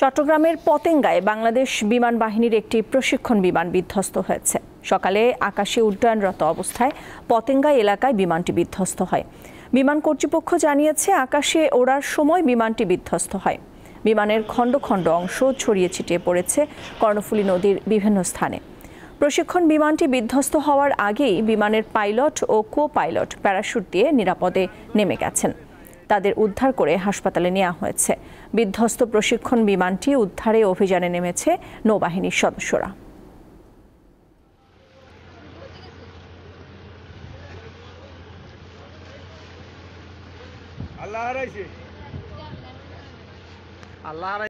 চট্টগ্রামের পতেঙ্গায় বাংলাদেশ বিমান বাহিনীর একটি প্রশিক্ষণ বিমান বিধ্বস্ত হয়েছে। সকালে আকাশে উড্ডয়নরত অবস্থায় পতেঙ্গা এলাকায় বিমানটি বিধ্বস্ত হয়। বিমান কর্তৃপক্ষ জানিয়েছে, আকাশে ওড়ার সময় বিমানটি বিধ্বস্ত হয়। বিমানের খণ্ড খণ্ড অংশ ছড়িয়ে ছিটিয়ে পড়েছে কর্ণফুলী নদীর বিভিন্ন স্থানে। প্রশিক্ষণ বিমানটি বিধ্বস্ত হওয়ার আগেই বিমানের পাইলট ও কো পাইলট প্যারাশুট দিয়ে নিরাপদে নেমে গেছেন। তাদের উদ্ধার করে হাসপাতালে নেওয়া হয়েছে। বিধ্বস্ত প্রশিক্ষণ বিমানটি উদ্ধারে অভিযানে নেমেছে নৌবাহিনীর সদস্যরা। আল্লাহ হারাইছে। আল্লাহ